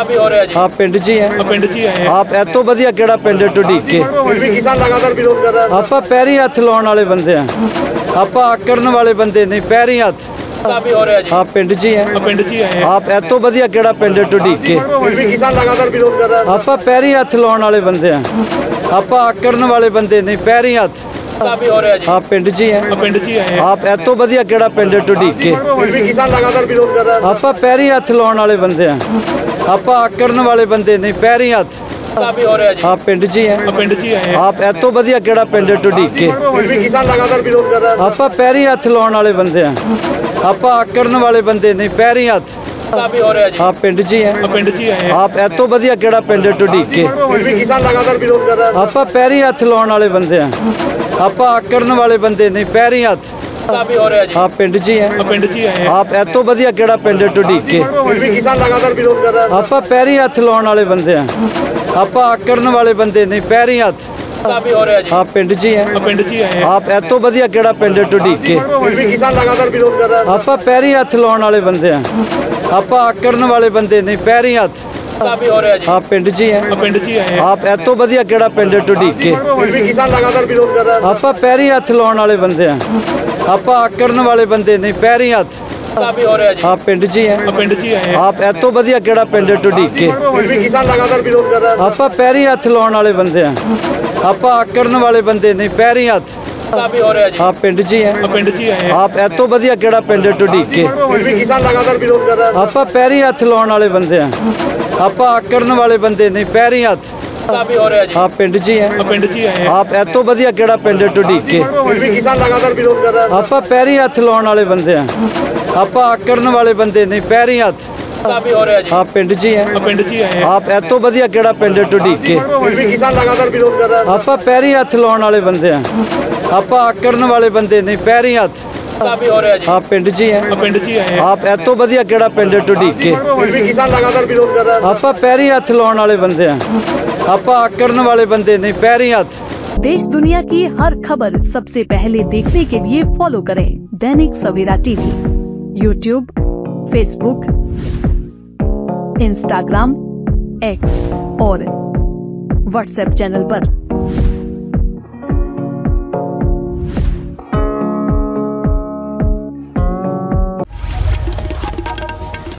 ਕਾਫੀ ਹੋ ਰਿਹਾ ਜੀ ਆਪ ਪਿੰਡ 'ਚ ਹੀ ਹੈ ਪਿੰਡ 'ਚ ਹੀ ਆਏ ਆ ਆਪ ਐਤੋਂ ਵਧੀਆ ਕਿਹੜਾ ਪਿੰਡ ਢੁੱਡੀਕੇ ਫਿਰ ਵੀ ਕਿਸਾਨ ਲਗਾਤਾਰ ਵਿਰੋਧ ਕਰ ਰਿਹਾ ਹੈ ਆਪਾਂ ਪੈਰੀ ਹੱਥ ਲਾਉਣ ਵਾਲੇ ਬੰਦੇ ਆ ਆਪਾਂ ਆਕੜਨ ਵਾਲੇ ਬੰਦੇ ਨਹੀਂ ਪੈਰੀ ਹੱਥ ਕਾਫੀ ਹੋ ਰਿਹਾ ਜੀ ਆਪ ਪਿੰਡ 'ਚ ਹੀ ਹੈ ਪਿੰਡ 'ਚ ਹੀ ਆਏ ਆ ਆਪ ਐਤੋਂ ਵਧੀਆ ਕਿਹੜਾ ਪਿੰਡ ਢੁੱਡੀਕੇ ਫਿਰ ਵੀ ਕਿਸਾਨ ਲਗਾਤਾਰ ਵਿਰੋਧ ਕਰ ਰਿਹਾ ਹੈ ਆਪਾਂ ਪੈਰੀ ਹੱਥ ਲਾਉਣ ਵਾਲੇ ਬੰਦੇ ਆ ਆਪਾਂ ਆਕੜਨ ਵਾਲੇ ਬੰਦੇ ਨਹੀਂ ਪੈਰੀ ਹੱਥ ਕਾਫੀ ਹੋ ਰਿਹਾ ਜੀ ਆਪ ਪਿੰਡ 'ਚ ਹੀ ਹੈ ਪਿੰਡ 'ਚ ਹੀ ਆਏ ਆ ਆਪ ਐਤੋਂ ਵਧੀਆ ਕਿਹੜਾ ਪਿੰਡ ਢੁੱਡੀਕੇ ਫਿਰ ਵੀ ਕਿਸਾਨ ਲਗਾਤਾਰ ਵਿਰੋਧ ਕਰ ਰਿਹਾ ਹੈ ਆਪਾਂ ਪੈਰੀ ਹੱਥ ਲਾਉਣ ਵਾਲੇ ਬੰਦੇ ਆ ਆਪਾਂ ਆਕੜਨ ਵਾਲੇ ਬੰਦੇ ਨਹੀਂ ਪੈਰੀ ਹੱਥ। ਕਾਫੀ ਹੋ ਰਿਹਾ ਜੀ। ਆਪ ਪਿੰਡ 'ਚ ਹੀ ਹੈ। ਪਿੰਡ 'ਚ ਹੀ ਆਏ ਆ ਆਪ ਐਤੋਂ ਵਧੀਆ ਕਿਹੜਾ ਪਿੰਡ ਢੁੱਡੀਕੇ? ਫਿਰ ਵੀ ਕਿਸਾਨ ਲਗਾਤਾਰ ਵਿਰੋਧ ਕਰ ਰਿਹਾ। ਹੈ ਆਪਾਂ ਪੈਰੀ ਹੱਥ ਲਾਉਣ ਵਾਲੇ ਬੰਦੇ ਆ ਆਪਾਂ ਆਕੜਨ ਵਾਲੇ ਬੰਦੇ ਨਹੀਂ ਪੈਰੀ ਹੱਥ। ਕਾਫੀ ਹੋ ਰਿਹਾ ਜੀ। ਆਪ ਪਿੰਡ 'ਚ ਹੀ ਹੈ। ਪਿੰਡ 'ਚ ਹੀ ਆਏ ਆ ਆਪ ਐਤੋਂ ਵਧੀਆ ਕਿਹੜਾ ਪਿੰਡ ਢੁੱਡੀਕੇ? ਫਿਰ ਵੀ ਕਿਸਾਨ ਲਗਾਤਾਰ ਵਿਰੋਧ ਕਰ ਰਿਹਾ। ਹੈ ਆਪਾਂ ਪੈਰੀ ਹੱਥ ਲਾਉਣ ਵਾਲੇ ਬੰਦੇ ਆ ਆਪਾਂ ਆਕੜਨ ਵਾਲੇ ਬੰਦੇ ਨਹੀਂ ਪੈਰੀ ਹੱਥ। ਕਾਫੀ ਹੋ ਰਿਹਾ ਜੀ ਆਪ ਪਿੰਡ 'ਚ ਹੀ ਹੈ ਪਿੰਡ 'ਚ ਹੀ ਆਏ ਆ ਆਪ ਐਤੋਂ ਵਧੀਆ ਕਿਹੜਾ ਪਿੰਡ ਢੁੱਡੀਕੇ ਫਿਰ ਵੀ ਕਿਸਾਨ ਲਗਾਤਾਰ ਵਿਰੋਧ ਕਰ ਰਿਹਾ ਹੈ ਆਪਾਂ ਪੈਰੀ ਹੱਥ ਲਾਉਣ ਵਾਲੇ ਬੰਦੇ ਆ ਆਪਾਂ ਆਕੜਨ ਵਾਲੇ ਬੰਦੇ ਨਹੀਂ ਪੈਰੀ ਹੱਥ ਕਾਫੀ ਹੋ ਰਿਹਾ ਜੀ ਆਪ ਪਿੰਡ 'ਚ ਹੀ ਹੈ ਪਿੰਡ 'ਚ ਹੀ ਆਏ ਆ ਆਪ ਐਤੋਂ ਵਧੀਆ ਕਿਹੜਾ ਪਿੰਡ ਢੁੱਡੀਕੇ ਫਿਰ ਵੀ ਕਿਸਾਨ ਲਗਾਤਾਰ ਵਿਰੋਧ ਕਰ ਰਿਹਾ ਹੈ ਆਪਾਂ ਪੈਰੀ ਹੱਥ ਲਾਉਣ ਵਾਲੇ ਬੰਦੇ ਆ ਆਪਾਂ ਆਕੜਨ ਵਾਲੇ ਬੰਦੇ ਨਹੀਂ ਪੈਰੀ ਹੱਥ ਕਾਫੀ ਹੋ ਰਿਹਾ ਜੀ ਆਪ ਪਿੰਡ 'ਚ ਹੀ ਹੈ ਪਿੰਡ 'ਚ ਹੀ ਆਏ ਆ ਆਪ ਐਤੋਂ ਵਧੀਆ ਕਿਹੜਾ ਪਿੰਡ ਢੁੱਡੀਕੇ ਫਿਰ ਵੀ ਕਿਸਾਨ ਲਗਾਤਾਰ ਵਿਰੋਧ ਕਰ ਰਿਹਾ ਹੈ ਆਪਾਂ ਪੈਰੀ ਹੱਥ ਲਾਉਣ ਵਾਲੇ ਬੰਦੇ ਆ ਆਪਾਂ ਆਕੜਨ ਵਾਲੇ ਬੰਦੇ ਨਹੀਂ ਪੈਰੀ ਹੱਥ। ਕਾਫੀ ਹੋ ਰਿਹਾ ਜੀ। ਆਪ ਪਿੰਡ 'ਚ ਹੀ ਹੈ। ਪਿੰਡ 'ਚ ਹੀ ਆਏ ਆ ਆਪ ਐਤੋਂ ਵਧੀਆ ਕਿਹੜਾ ਪਿੰਡ ਢੁੱਡੀਕੇ? ਫਿਰ ਵੀ ਕਿਸਾਨ ਲਗਾਤਾਰ ਵਿਰੋਧ ਕਰ ਰਿਹਾ। ਹੈ ਆਪਾਂ ਪੈਰੀ ਹੱਥ ਲਾਉਣ ਵਾਲੇ ਬੰਦੇ ਆ ਆਪਾਂ ਆਕੜਨ ਵਾਲੇ ਬੰਦੇ ਨਹੀਂ ਪੈਰੀ ਹੱਥ। ਕਾਫੀ ਹੋ ਰਿਹਾ ਜੀ। ਆਪ ਪਿੰਡ 'ਚ ਹੀ ਹੈ। ਪਿੰਡ 'ਚ ਹੀ ਆਏ ਆ ਆਪ ਐਤੋਂ ਵਧੀਆ ਕਿਹੜਾ ਪਿੰਡ ਢੁੱਡੀਕੇ? ਫਿਰ ਵੀ ਕਿਸਾਨ ਲਗਾਤਾਰ ਵਿਰੋਧ ਕਰ ਰਿਹਾ। ਹੈ ਆਪਾਂ ਪੈਰੀ ਹੱਥ ਲਾਉਣ ਵਾਲੇ ਬੰਦੇ ਆ ਆਪਾਂ ਆਕੜਨ ਵਾਲੇ ਬੰਦੇ ਨਹੀਂ ਪੈਰੀ ਹੱਥ। ਕਾਫੀ ਹੋ ਰਿਹਾ ਜੀ ਆਪ ਪਿੰਡ 'ਚ ਹੀ ਹੈ ਪਿੰਡ 'ਚ ਹੀ ਆਏ ਆ ਆਪ ਐਤੋਂ ਵਧੀਆ ਕਿਹੜਾ ਪਿੰਡ ਢੁੱਡੀਕੇ ਫਿਰ ਵੀ ਕਿਸਾਨ ਲਗਾਤਾਰ ਵਿਰੋਧ ਕਰ ਰਿਹਾ ਹੈ ਆਪਾਂ ਪੈਰੀ ਹੱਥ ਲਾਉਣ ਵਾਲੇ ਬੰਦੇ ਆ ਆਪਾਂ ਆਕੜਨ ਵਾਲੇ ਬੰਦੇ ਨਹੀਂ ਪੈਰੀ ਹੱਥ ਕਾਫੀ ਹੋ ਰਿਹਾ ਜੀ ਆਪ ਪਿੰਡ 'ਚ ਹੀ ਹੈ ਪਿੰਡ 'ਚ ਹੀ ਆਏ ਆ ਆਪ ਐਤੋਂ ਵਧੀਆ ਕਿਹੜਾ ਪਿੰਡ ਢੁੱਡੀਕੇ ਫਿਰ ਵੀ ਕਿਸਾਨ ਲਗਾਤਾਰ ਵਿਰੋਧ ਕਰ ਰਿਹਾ ਹੈ ਆਪਾਂ ਪੈਰੀ ਹੱਥ ਲਾਉਣ ਵਾਲੇ ਬੰਦੇ ਆ ਆਪਾਂ ਆਕੜਨ ਵਾਲੇ ਬੰਦੇ ਨਹੀਂ ਪੈਰੀ ਹੱਥ ਕਾਫੀ ਹੋ ਰਿਹਾ ਜੀ ਆਪ ਪਿੰਡ 'ਚ ਹੀ ਹੈ ਪਿੰਡ 'ਚ ਹੀ ਆਏ ਆ ਆਪ ਐਤੋਂ ਵਧੀਆ ਕਿਹੜਾ ਪਿੰਡ ਢੁੱਡੀਕੇ ਫਿਰ ਵੀ ਕਿਸਾਨ ਲਗਾਤਾਰ ਵਿਰੋਧ ਕਰ ਰਿਹਾ ਹੈ ਆਪਾਂ ਪੈਰੀ ਹੱਥ ਲਾਉਣ ਵਾਲੇ ਬੰਦੇ ਆ ਆਪਾਂ ਆਕੜਨ ਵਾਲੇ ਬੰਦੇ ਨਹੀਂ ਪੈਰੀ ਹੱਥ देश दुनिया की हर खबर सबसे पहले देखने के लिए फॉलो करें Dainik Savera TV YouTube Facebook Instagram X और व्हाट्सएप चैनल पर।